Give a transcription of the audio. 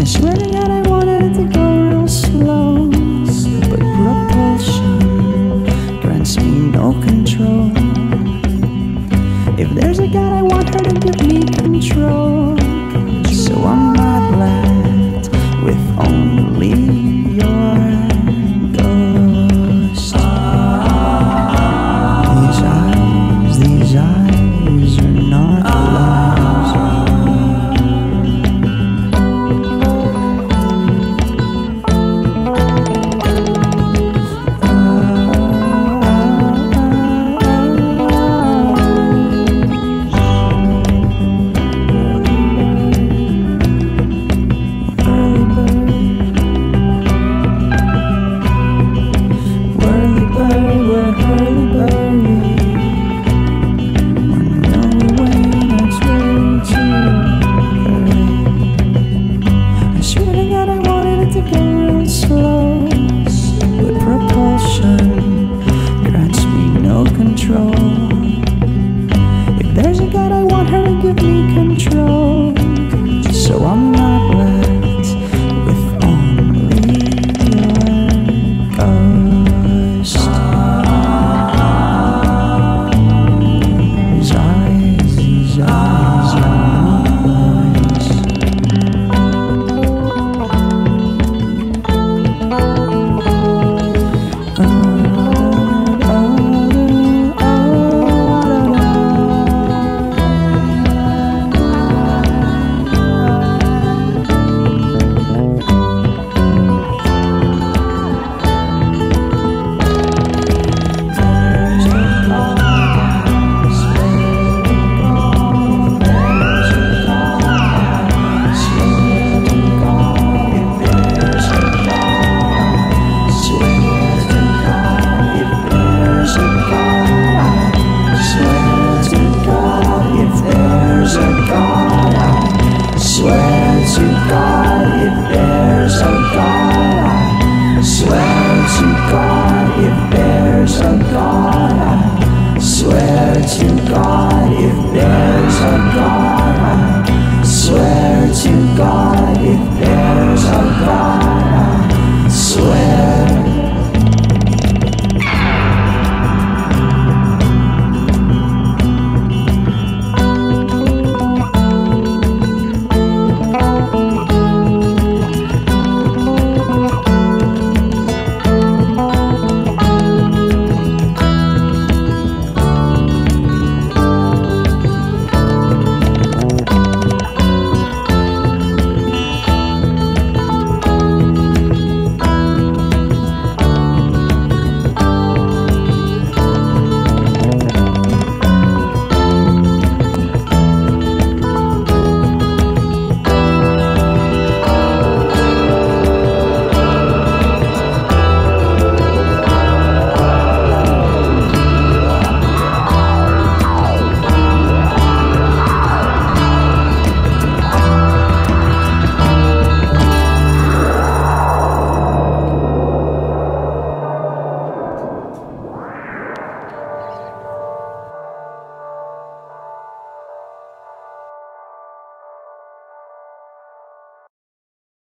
I swear to God, I wanna. control. If there's a God, I want her to give me control. So I'm As you got it.